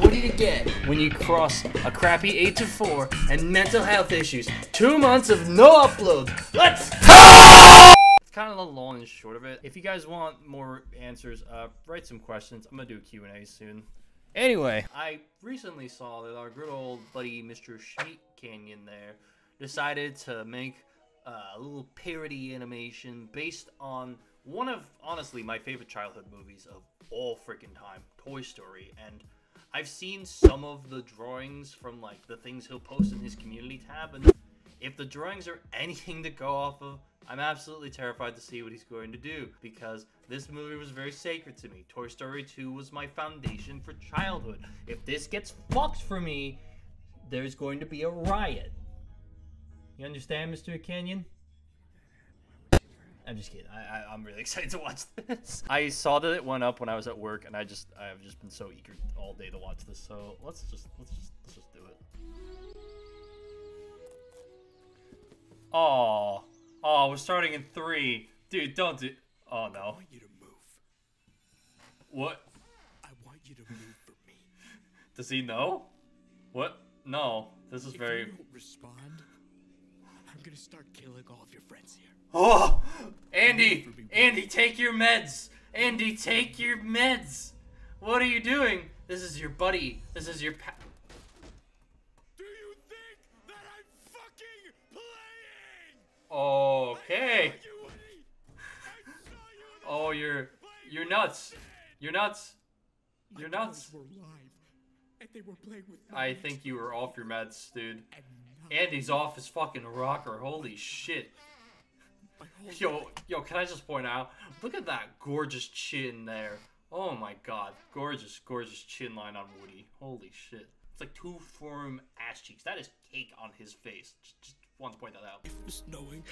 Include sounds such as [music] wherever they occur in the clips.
What do you get when you cross a crappy 8 to 4 and mental health issues? Two months of no upload. Let's It's kind of the long and short of it. If you guys want more answers, uh, write some questions. I'm gonna do a Q&A soon. Anyway, I recently saw that our good old buddy Mr. Schmeat Canyon there decided to make uh, a little parody animation based on one of honestly my favorite childhood movies of all freaking time, Toy Story, and I've seen some of the drawings from like the things he'll post in his community tab, and if the drawings are [laughs] anything to go off of, I'm absolutely terrified to see what he's going to do because this movie was very sacred to me. Toy Story 2 was my foundation for childhood. If this gets fucked for me, there's going to be a riot. You understand, Mr. Canyon? I'm just kidding. I, I, I'm really [laughs] excited to watch this. I saw that it went up when I was at work, and I just I've just been so eager all day to watch this. So let's just let's just let's just do it. Oh, oh, we're starting in three, dude. Don't do. Oh no. I want you to move. What? I want you to move for me. [laughs] Does he know? What? No. This is If very. you don't respond, I'm gonna start killing all of your friends here. Oh, Andy, Andy, take your meds. Andy, take your meds. What are you doing? This is your buddy. This is your pa- Do you think that I'm fucking playing? Okay. You Woody? I saw you Oh, you're you're nuts. You're nuts. You're nuts. were live, and they were playing with I think you were off your meds, dude. Andy's off his fucking rocker. Holy shit. My whole Yo, yo, can I just point out? Look at that gorgeous chin there. Oh my god. Gorgeous, gorgeous chin line on Woody. Holy shit. It's like two firm ass cheeks. That is cake on his face. Just, just want to point that out. life was knowing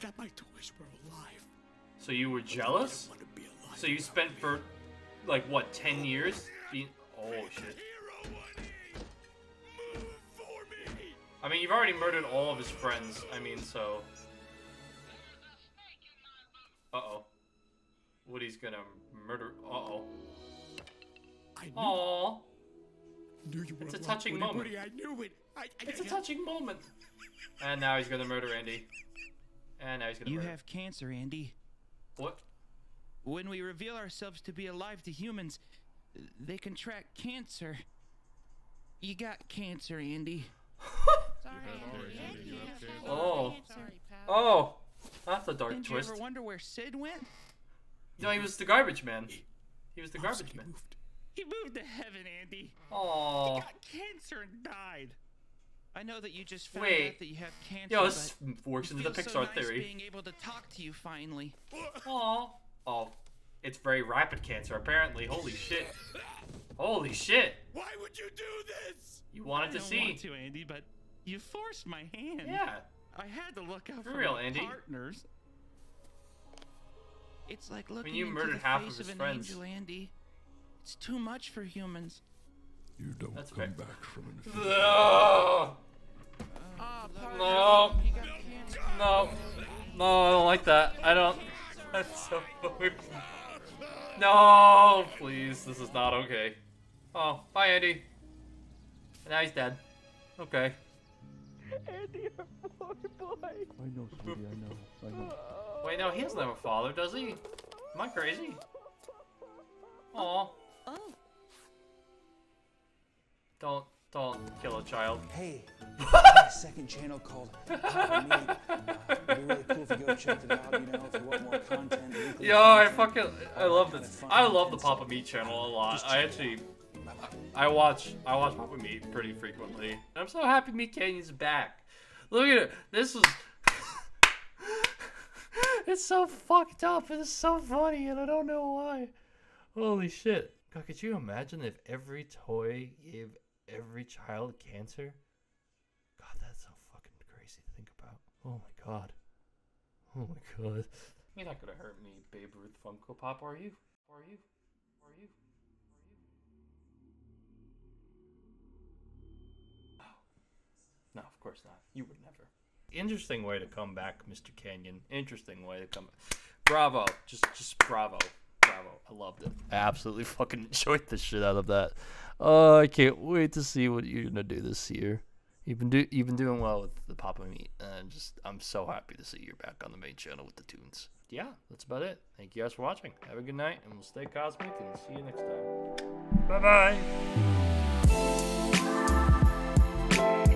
that my toys were alive. So you were jealous? want to be alive. So you spent for, like, what, 10 years? Being. Oh shit. Hero Woody, move for me. I mean, you've already murdered all of his friends. I mean, so. Uh oh. Woody's gonna murder. Uh oh. I knew, Aww. knew you were It's a touching Woody, moment. Woody, I knew it. I, I, It's a I- touching moment. And now he's gonna murder Andy. And now he's gonna You murder. have cancer, Andy. What? When we reveal ourselves to be alive to humans, they contract cancer. You got cancer, Andy. [laughs] Oh. Oh. That's a dark Didn't you ever wonder where Sid went? No, he was the garbage man. He was the oh, Mom's garbage man. moved. He moved to heaven, Andy. Oh. He Got cancer and died. I know that you just found Wait. out that you have cancer. Yo, this works into the feels so Pixar nice theory. being able to talk to you finally. [laughs] Aw. Oh. It's very rapid cancer, apparently. Holy shit. Holy shit. Why would you do this? You wanted I to don't want to, Andy, but you forced my hand. Yeah. I had to look out For for, real, my Andy. partners. It's like looking you into murdered the half of face his an friends. angel, Andy. It's too much for humans. You don't That's come fair. back from infinity. No. Oh, No. You got cancer. No. No, I don't like that. I don't. [laughs] That's so weird. No, please. This is not okay. Oh, bye, Andy. And now he's dead. Okay. I know, sweetie, I know. I know. Wait, no, he doesn't have a father, does he? Am I crazy? Aw. Oh, Don't, don't kill a child. Hey, [laughs] a second channel called Papa Meat. Uh, it'd be really cool if you go check it out. You know, if you want more content. weekly Yo, I fucking, I love this. I love the Papa stuff. Meat channel a lot. I actually, out. I watch, I watch Papa Meat pretty frequently. And I'm so happy Meat Canyon's back. Look at it. This is, [laughs] it's so fucked up. It's so funny, and I don't know why. Holy shit. God, could you imagine if every toy gave every child cancer? God, that's so fucking crazy to think about. Oh my god. Oh my god. You're not gonna hurt me, Babe Ruth Funko Pop, are you? Are you? Are you? course not. You would never. Interesting way to come back, Mr. Canyon. Interesting way to come. Bravo. Just just bravo. Bravo. I loved it. I absolutely fucking [laughs] enjoyed the shit out of that. Oh, I can't wait to see what you're gonna do this year. You've been do you've been doing well with the Papa Meat, and just I'm so happy to see you're back on the main channel with the tunes. Yeah, that's about it. Thank you guys for watching. Have a good night, and we'll stay cosmic, and see you next time. Bye bye.